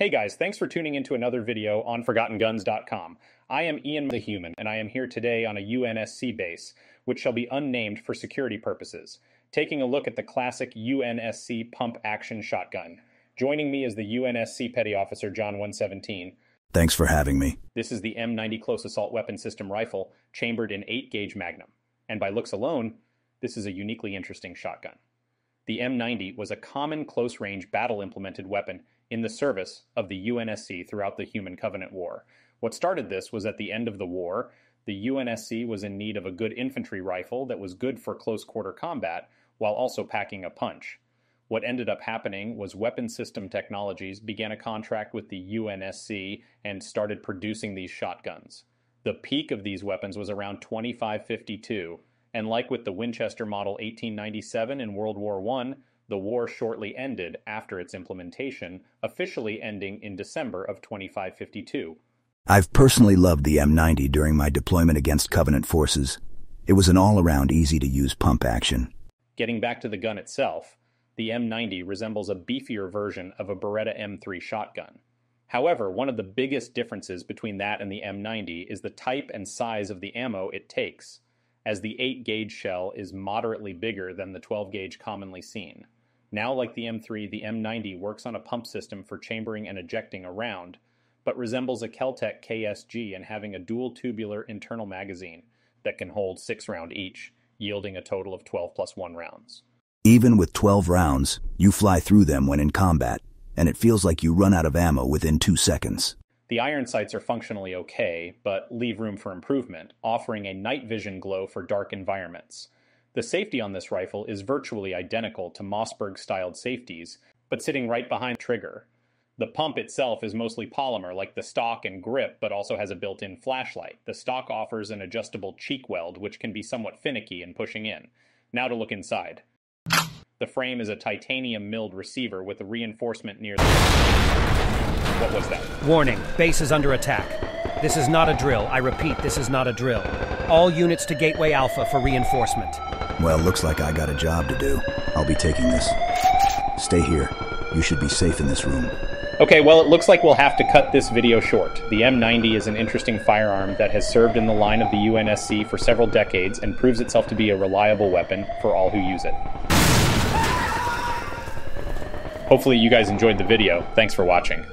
Hey guys, thanks for tuning into another video on ForgottenGuns.com. I am Ian the Human, and I am here today on a UNSC base, which shall be unnamed for security purposes, taking a look at the classic UNSC pump action shotgun. Joining me is the UNSC Petty Officer John 117. Thanks for having me. This is the M90 Close Assault Weapon System rifle, chambered in 8 gauge Magnum. And by looks alone, this is a uniquely interesting shotgun. The M90 was a common close range battle implemented weapon in the service of the UNSC throughout the Human Covenant War. What started this was at the end of the war, the UNSC was in need of a good infantry rifle that was good for close quarter combat while also packing a punch. What ended up happening was Weapon System Technologies began a contract with the UNSC and started producing these shotguns. The peak of these weapons was around 2552, and like with the Winchester Model 1897 in World War I, the war shortly ended after its implementation, officially ending in December of 2552. I've personally loved the M90 during my deployment against Covenant forces. It was an all-around easy-to-use pump action. Getting back to the gun itself, the M90 resembles a beefier version of a Beretta M3 shotgun. However, one of the biggest differences between that and the M90 is the type and size of the ammo it takes, as the 8 gauge shell is moderately bigger than the 12 gauge commonly seen. Now, like the M3, the M90 works on a pump system for chambering and ejecting a round, but resembles a Keltec KSG in having a dual tubular internal magazine that can hold six round each, yielding a total of 12 plus 1 rounds. Even with 12 rounds, you fly through them when in combat, and it feels like you run out of ammo within two seconds. The iron sights are functionally okay, but leave room for improvement, offering a night vision glow for dark environments. The safety on this rifle is virtually identical to Mossberg-styled safeties, but sitting right behind the trigger. The pump itself is mostly polymer like the stock and grip, but also has a built-in flashlight. The stock offers an adjustable cheek weld, which can be somewhat finicky in pushing in. Now to look inside. The frame is a titanium milled receiver with a reinforcement near the... What was that? Warning, base is under attack. This is not a drill. I repeat, this is not a drill. All units to Gateway Alpha for reinforcement. Well, looks like I got a job to do. I'll be taking this. Stay here. You should be safe in this room. Okay, well, it looks like we'll have to cut this video short. The M90 is an interesting firearm that has served in the line of the UNSC for several decades and proves itself to be a reliable weapon for all who use it. Hopefully you guys enjoyed the video. Thanks for watching.